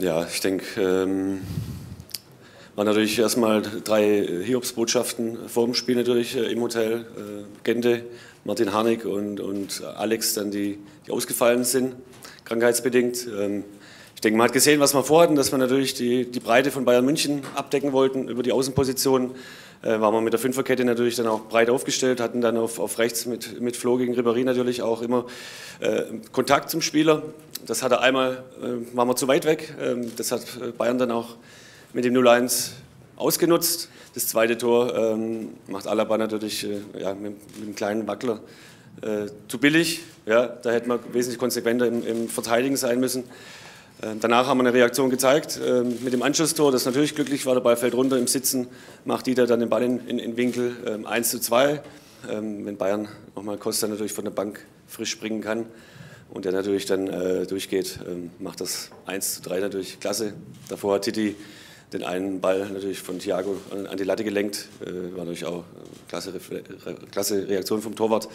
Ja, ich denke, ähm, waren natürlich erstmal drei Hiobsbotschaften vor dem Spiel natürlich äh, im Hotel. Äh, Gente, Martin Harnik und, und Alex, dann die, die ausgefallen sind, krankheitsbedingt. Ähm, ich denke, man hat gesehen, was wir vorhatten, dass wir natürlich die, die Breite von Bayern München abdecken wollten über die Außenposition. Äh, waren wir mit der Fünferkette natürlich dann auch breit aufgestellt, hatten dann auf, auf rechts mit, mit Flo gegen Ribéry natürlich auch immer äh, Kontakt zum Spieler. Das hat er einmal, äh, waren wir zu weit weg. Ähm, das hat Bayern dann auch mit dem 0-1 ausgenutzt. Das zweite Tor ähm, macht Alaba natürlich äh, ja, mit, mit, einem kleinen Wackler äh, zu billig. Ja, da hätte man wesentlich konsequenter im, im Verteidigen sein müssen. Ähm, danach haben wir eine Reaktion gezeigt ähm, mit dem Anschlusstor, das natürlich glücklich war. Der Ball fällt runter im Sitzen, macht Dieter dann den Ball in, in, in Winkel ähm, 1 zu 2. Ähm, wenn Bayern nochmal Costa natürlich von der Bank frisch springen kann und der natürlich dann äh, durchgeht, ähm, macht das 1 zu 3 natürlich klasse. Davor hat Titi den einen Ball natürlich von Thiago an, die Latte gelenkt, äh, war natürlich auch eine klasse, klasse Reaktion vom Torwart.